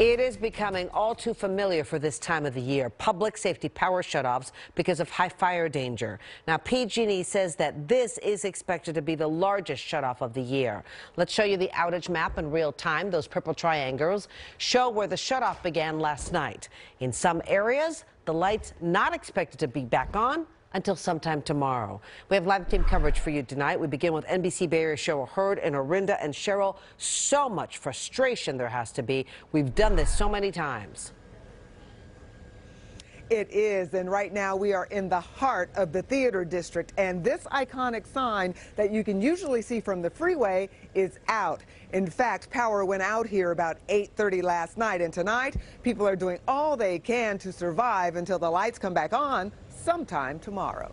It is becoming all too familiar for this time of the year. Public safety power shutoffs because of high fire danger. Now, PG&E says that this is expected to be the largest shutoff of the year. Let's show you the outage map in real time. Those purple triangles show where the shutoff began last night. In some areas, the lights not expected to be back on until sometime tomorrow. We have live team coverage for you tonight. We begin with NBC Bay Area Cheryl Hurd and Orinda and Cheryl. So much frustration there has to be. We've done this so many times. It is, and right now we are in the heart of the theater district, and this iconic sign that you can usually see from the freeway is out. In fact, power went out here about 8.30 last night, and tonight people are doing all they can to survive until the lights come back on sometime tomorrow.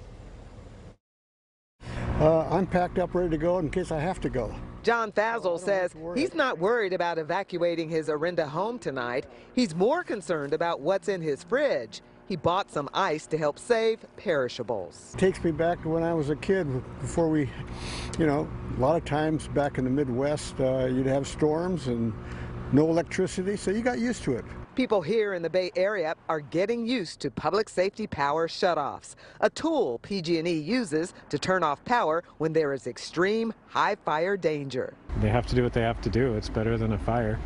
Uh, I'm packed up, ready to go in case I have to go. John Fazel says he's not worried about evacuating his Orinda home tonight. He's more concerned about what's in his fridge. He bought some ice to help save perishables. It takes me back to when I was a kid before we, you know, a lot of times back in the Midwest, uh, you'd have storms and no electricity, so you got used to it. People here in the Bay Area are getting used to public safety power shutoffs, a tool PG&E uses to turn off power when there is extreme high fire danger. They have to do what they have to do. It's better than a fire.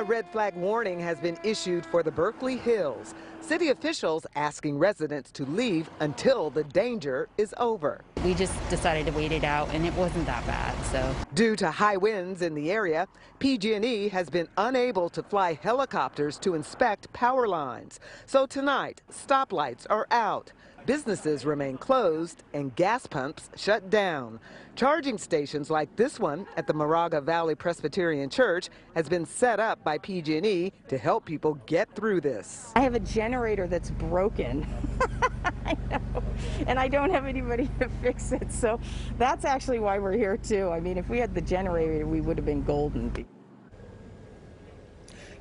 A red flag warning has been issued for the Berkeley Hills. City officials asking residents to leave until the danger is over. We just decided to wait it out, and it wasn't that bad, so. Due to high winds in the area, PG&E has been unable to fly helicopters to inspect power lines. So tonight, stoplights are out. Businesses remain closed and gas pumps shut down. Charging stations like this one at the Moraga Valley Presbyterian Church has been set up by PG&E to help people get through this. I have a generator that's broken. I know. And I don't have anybody to fix it. So that's actually why we're here too. I mean, if we had the generator, we would have been golden.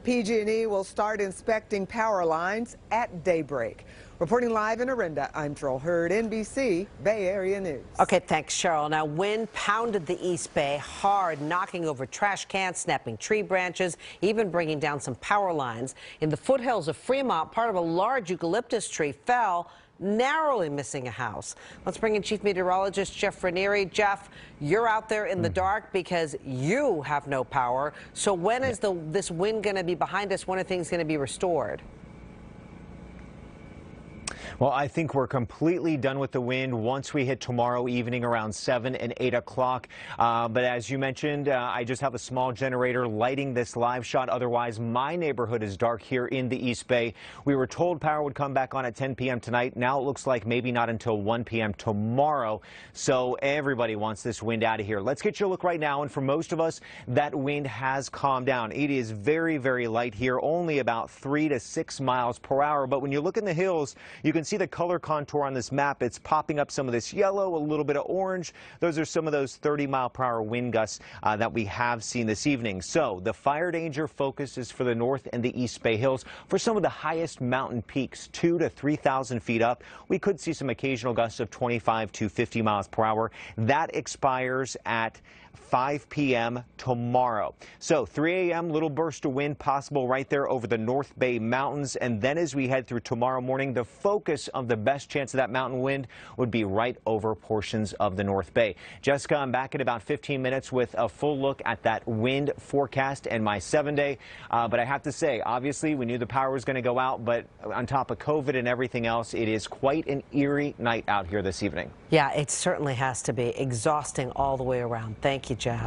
PG&E will start inspecting power lines at daybreak. Reporting live in Orinda, I'm Cheryl Hurd, NBC Bay Area News. Okay, thanks, Cheryl. Now, wind pounded the East Bay hard, knocking over trash cans, snapping tree branches, even bringing down some power lines. In the foothills of Fremont, part of a large eucalyptus tree fell, narrowly missing a house. Let's bring in Chief Meteorologist Jeff Ranieri. Jeff, you're out there in the hmm. dark because you have no power. So when is the this wind going to be behind us? When are things going to be restored? Well, I think we're completely done with the wind once we hit tomorrow evening around 7 and 8 o'clock. Uh, but as you mentioned, uh, I just have a small generator lighting this live shot. Otherwise, my neighborhood is dark here in the East Bay. We were told power would come back on at 10 p.m. tonight. Now it looks like maybe not until 1 p.m. tomorrow. So everybody wants this wind out of here. Let's get you a look right now. And for most of us, that wind has calmed down. It is very, very light here, only about 3 to 6 miles per hour. But when you look in the hills, you can see the color contour on this map. It's popping up some of this yellow, a little bit of orange. Those are some of those 30 mile per hour wind gusts uh, that we have seen this evening. So the fire danger focus is for the north and the East Bay Hills for some of the highest mountain peaks, two to 3,000 feet up. We could see some occasional gusts of 25 to 50 miles per hour. That expires at 5 p.m. tomorrow. So 3 a.m. little burst of wind possible right there over the North Bay Mountains. And then as we head through tomorrow morning, the focus of the best chance of that mountain wind would be right over portions of the North Bay. Jessica, I'm back in about 15 minutes with a full look at that wind forecast and my seven day. Uh, but I have to say, obviously, we knew the power was going to go out, but on top of COVID and everything else, it is quite an eerie night out here this evening. Yeah, it certainly has to be exhausting all the way around. Thank you, Jeff.